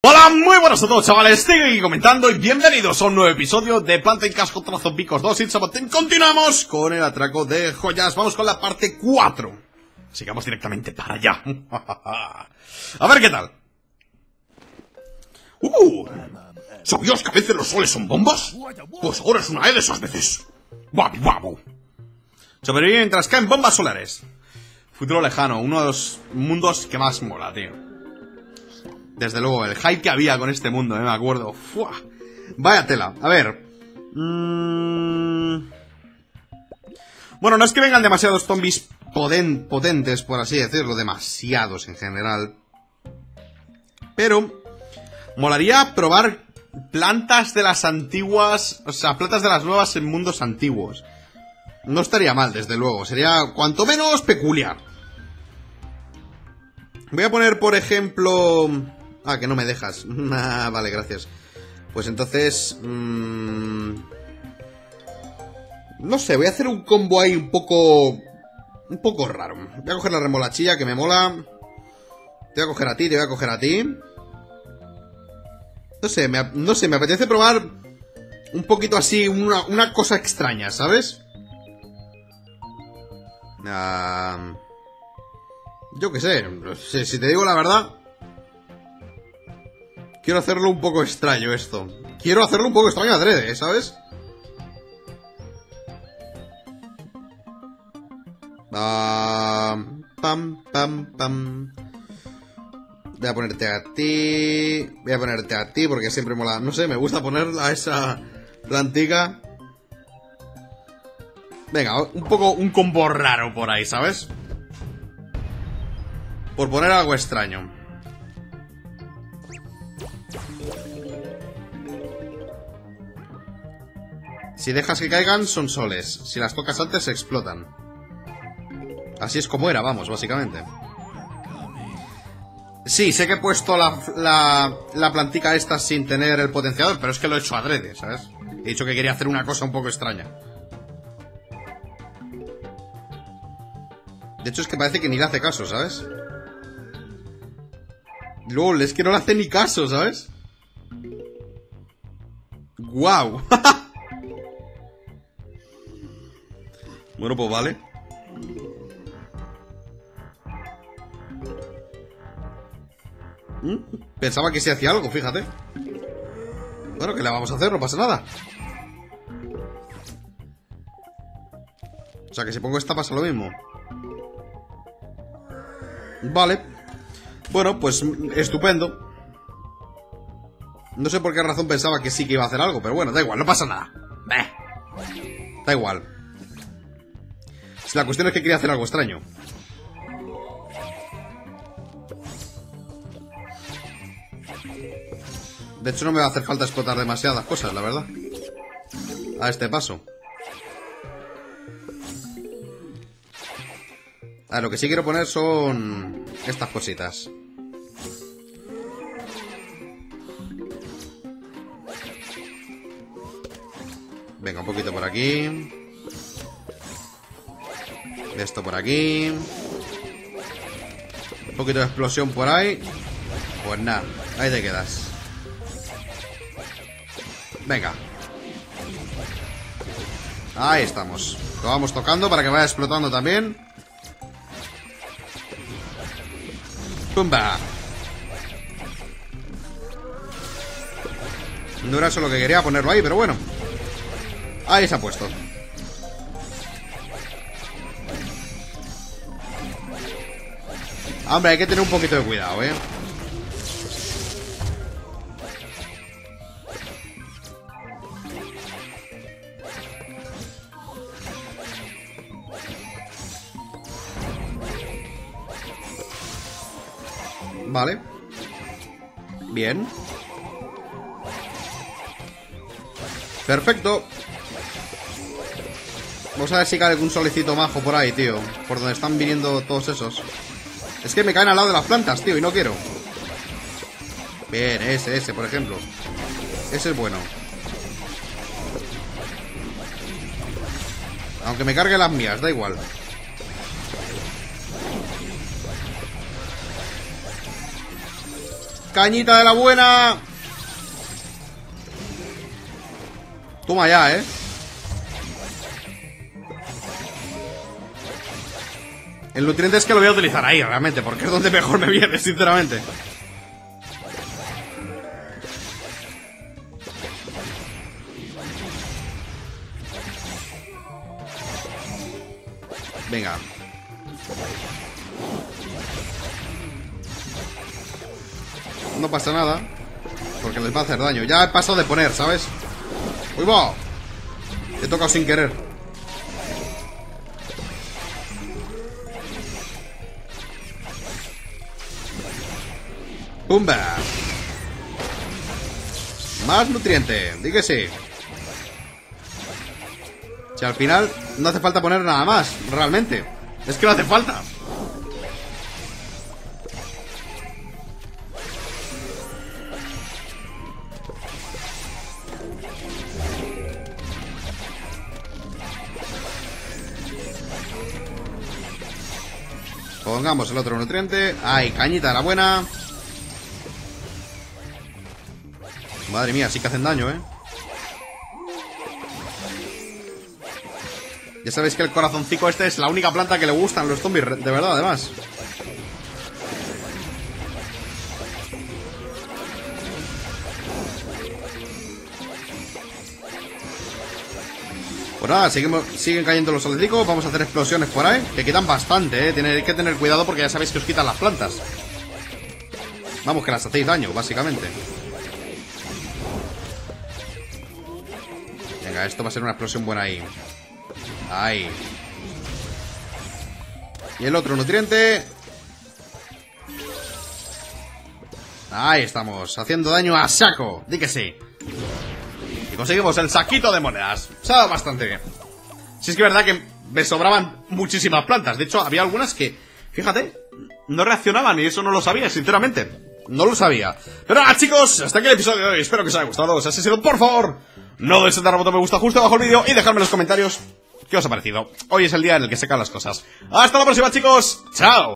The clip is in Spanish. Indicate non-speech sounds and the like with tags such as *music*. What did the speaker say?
Hola, muy buenas a todos chavales, estoy aquí comentando y bienvenidos a un nuevo episodio de Planta y Casco Trazo Picos 2 y Sabatín. Continuamos con el atraco de joyas, vamos con la parte 4. Sigamos directamente para allá. *laughs* a ver qué tal. ¡Uh! ¿Sabías que a veces los soles son bombas? Pues ahora es una de esas veces. ¡Guapi, guapo! Sobrevive mientras caen bombas solares. Futuro lejano, uno de los mundos que más mola, tío. Desde luego, el hype que había con este mundo, ¿eh? me acuerdo. ¡Fua! Vaya tela. A ver. Mm. Bueno, no es que vengan demasiados zombies potentes, por así decirlo. Demasiados en general. Pero... Molaría probar plantas de las antiguas... O sea, plantas de las nuevas en mundos antiguos. No estaría mal, desde luego. Sería cuanto menos peculiar. Voy a poner, por ejemplo... Ah, que no me dejas. *laughs* Ah, vale, gracias. Pues entonces... Mmm... No sé, voy a hacer un combo ahí un poco... Un poco raro. Voy a coger la remolachilla que me mola. Te voy a coger a ti, te voy a coger a ti. No sé, me, no sé, me apetece probar un poquito así, una, una cosa extraña, ¿sabes? Ah, yo qué sé, si te digo la verdad, Quiero hacerlo un poco extraño esto. Quiero hacerlo un poco extraño adrede, ¿sabes? Pam, pam, pam, pam. Voy a ponerte a ti. Voy a ponerte a ti porque siempre mola. No sé, me gusta poner a esa plantica. Venga, un poco un combo raro por ahí, ¿sabes? Por poner algo extraño. Si dejas que caigan, son soles. Si las tocas antes, se explotan. Así es como era, vamos, básicamente. Sí, sé que he puesto la, la, la plantica esta sin tener el potenciador, pero es que lo he hecho adrede, ¿sabes? He dicho que quería hacer una cosa un poco extraña. De hecho, es que parece que ni le hace caso, ¿sabes? LOL, es que no le hace ni caso, ¿sabes? ¡Guau! *laughs* Bueno, pues vale. Mm, pensaba que se hacía algo, fíjate. Bueno, ¿qué le vamos a hacer? No pasa nada. O sea, que si pongo esta pasa lo mismo. Vale. Bueno, pues estupendo. No sé por qué razón pensaba que sí que iba a hacer algo, pero bueno, da igual, no pasa nada. Da igual. La cuestión es que quería hacer algo extraño. De hecho, no me va a hacer falta explotar demasiadas cosas, la verdad. A este paso. A lo que sí quiero poner son estas cositas. Venga, un poquito por aquí. Esto por aquí. Un poquito de explosión por ahí. Pues nada, ahí te quedas. Venga. Ahí estamos. Lo vamos tocando para que vaya explotando también. ¡Pumba! No era eso lo que quería ponerlo ahí, pero bueno. Ahí se ha puesto. Hombre, hay que tener un poquito de cuidado, ¿eh? Vale. Bien. Perfecto. Vamos a ver si cae algún solecito majo por ahí, tío. Por donde están viniendo todos esos. Es que me caen al lado de las plantas, tío, y no quiero. Bien, ese, ese, por ejemplo. Ese es bueno. Aunque me cargue las mías, da igual. Cañita de la buena. Toma ya, ¿eh? El nutriente es que lo voy a utilizar ahí, realmente, porque es donde mejor me viene, sinceramente. Venga. No pasa nada. Porque les va a hacer daño. Ya he pasado de poner, ¿sabes? ¡Uy, va! He tocado sin querer. ¡Pumba! Más nutriente, dígase. Si al final no hace falta poner nada más, realmente. Es que no hace falta. Pongamos el otro nutriente. Ay, cañita de la buena. Madre mía, sí que hacen daño, ¿eh? Ya sabéis que el corazoncito este es la única planta que le gustan los zombies, de verdad, además. Pues nada, siguen cayendo los soldicos Vamos a hacer explosiones por ahí Que quitan bastante, eh Tenéis que tener cuidado porque ya sabéis que os quitan las plantas Vamos, que las hacéis daño, básicamente Esto va a ser una explosión buena ahí Ahí Y el otro nutriente Ahí estamos, haciendo daño a saco Di que sí conseguimos el saquito de monedas. Se ha dado bastante bien. Si es que es verdad que me sobraban muchísimas plantas. De hecho, había algunas que, fíjate, no reaccionaban y eso no lo sabía, sinceramente. No lo sabía. Pero nada, chicos, hasta aquí el episodio de hoy. Espero que os haya gustado. Si ha sido, por favor, no deis dar al botón me gusta justo abajo el vídeo y dejadme en los comentarios qué os ha parecido. Hoy es el día en el que se caen las cosas. Hasta la próxima, chicos. Chao.